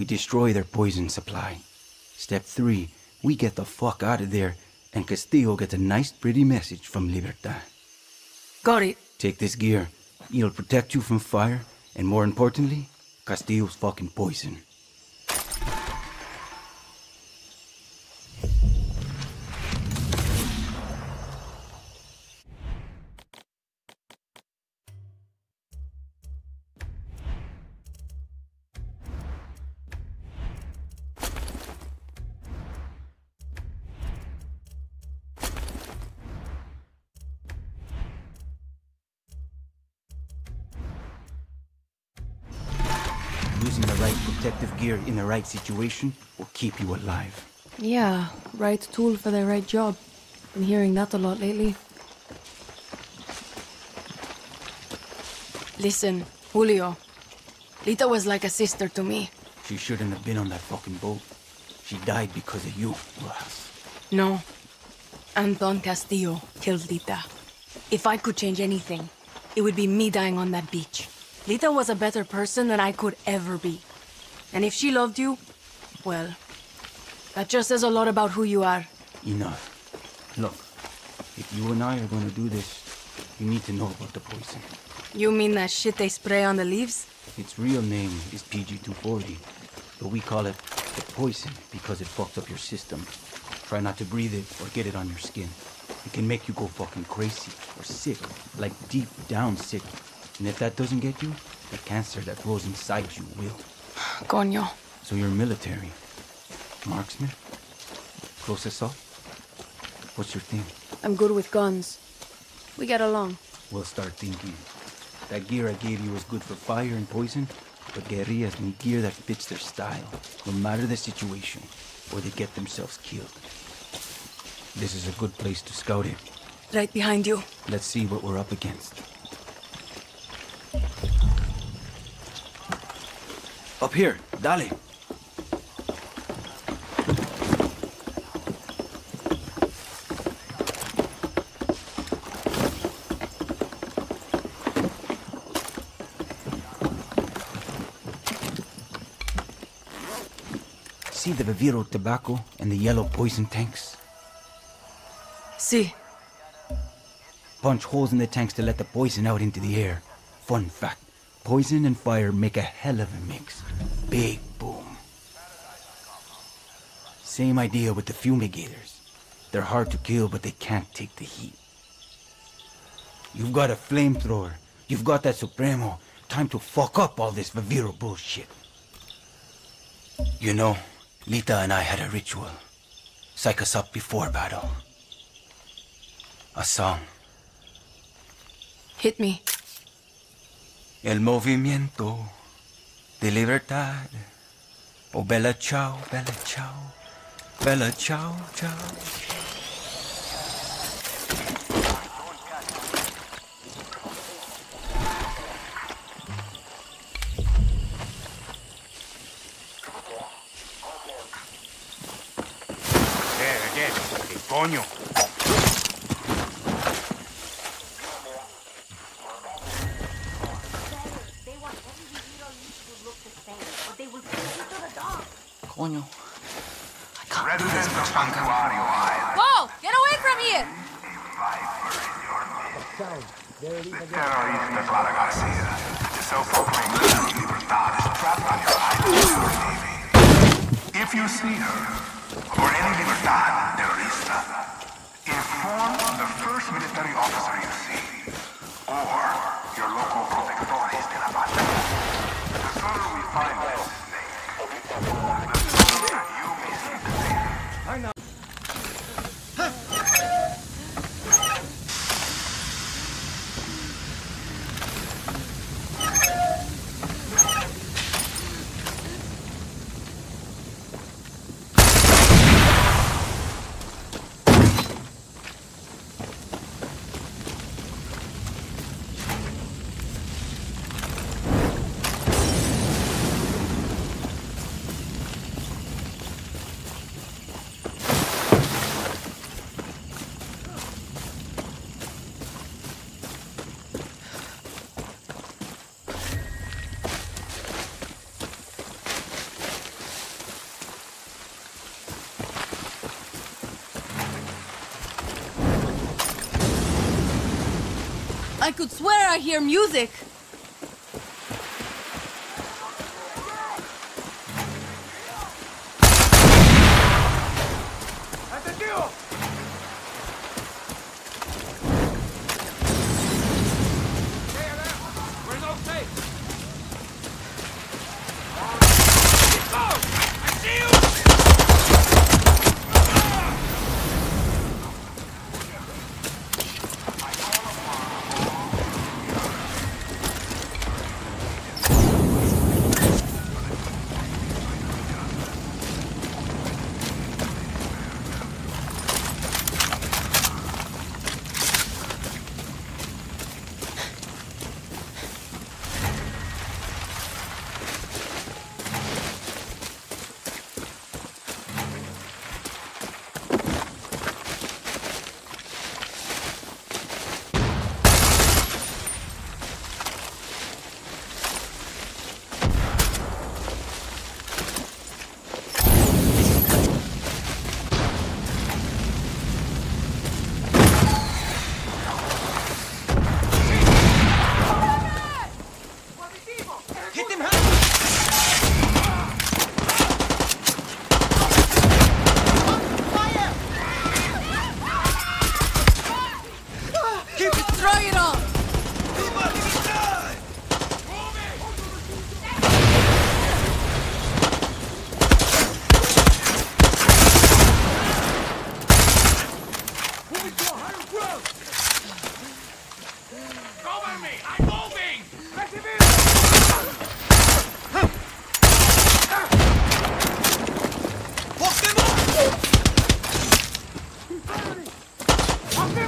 we destroy their poison supply. Step three, we get the fuck out of there, and Castillo gets a nice, pretty message from Libertad. Got it. Take this gear. It'll protect you from fire, and more importantly, Castillo's fucking poison. Right protective gear in the right situation will keep you alive. Yeah, right tool for the right job. Been hearing that a lot lately. Listen, Julio. Lita was like a sister to me. She shouldn't have been on that fucking boat. She died because of you, Rojas. No. Anton Castillo killed Lita. If I could change anything, it would be me dying on that beach. Lita was a better person than I could ever be. And if she loved you, well, that just says a lot about who you are. Enough. Look, if you and I are going to do this, you need to know about the poison. You mean that shit they spray on the leaves? Its real name is PG-240, but we call it the poison because it fucks up your system. Try not to breathe it or get it on your skin. It can make you go fucking crazy or sick, like deep down sick. And if that doesn't get you, the cancer that grows inside you will. Coño. So you're military. Marksman? Close assault? What's your thing? I'm good with guns. We get along. We'll start thinking. That gear I gave you is good for fire and poison, but guerrillas need gear that fits their style, no matter the situation, or they get themselves killed. This is a good place to scout it. Right behind you. Let's see what we're up against. Up here, dale. See the Viviro tobacco and the yellow poison tanks? See. Punch holes in the tanks to let the poison out into the air. Fun fact poison and fire make a hell of a mix. Big boom. Same idea with the fumigators. They're hard to kill, but they can't take the heat. You've got a flamethrower. You've got that Supremo. Time to fuck up all this Viviro bullshit. You know, Lita and I had a ritual. Psych us up before battle. A song. Hit me. El movimiento de libertad. Oh, bella ciao, bella ciao, bella. There again. ¿Qué coño? Navy. If you see her, or any Libertad terrorista, inform the first military officer you see, or could swear I hear music.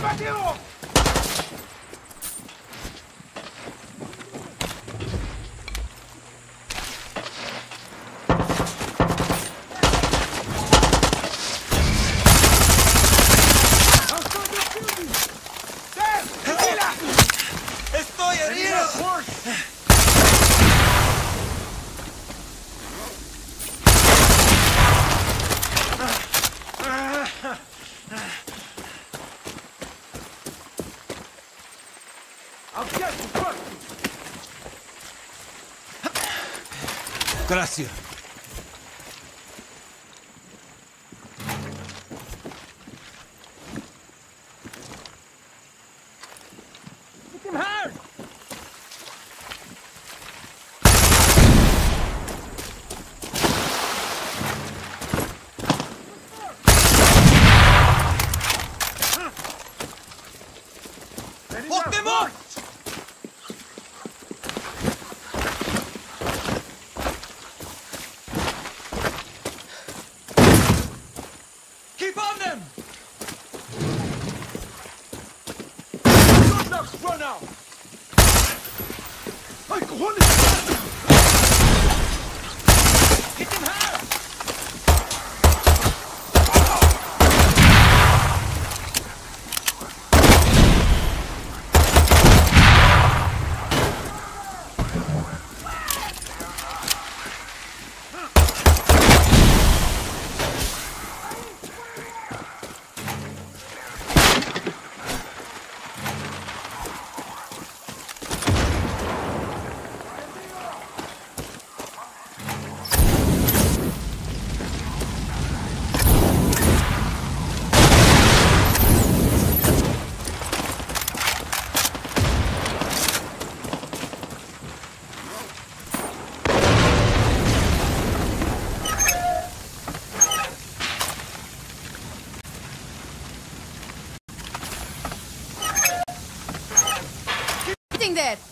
bateu! Gracias. I couldn't. Grindr.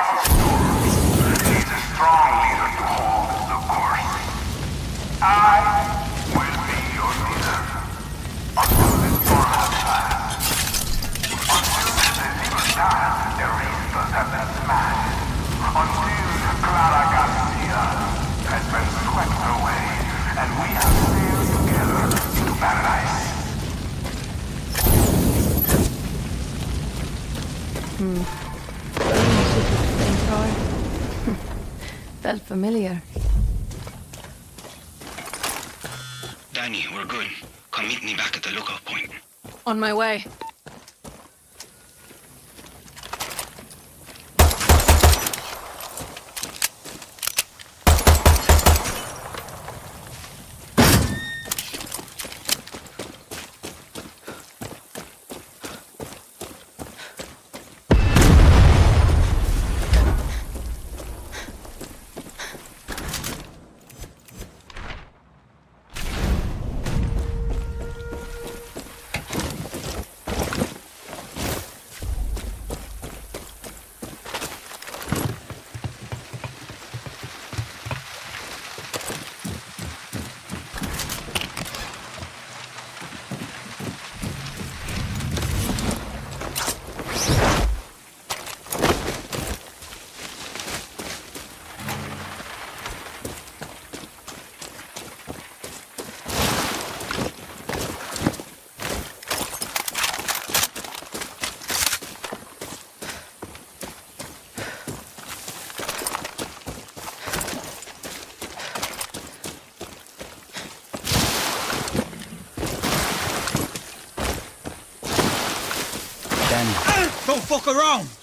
Hmm. Felt familiar. Dani, we're good. Come meet me back at the lookout point. On my way. walk around.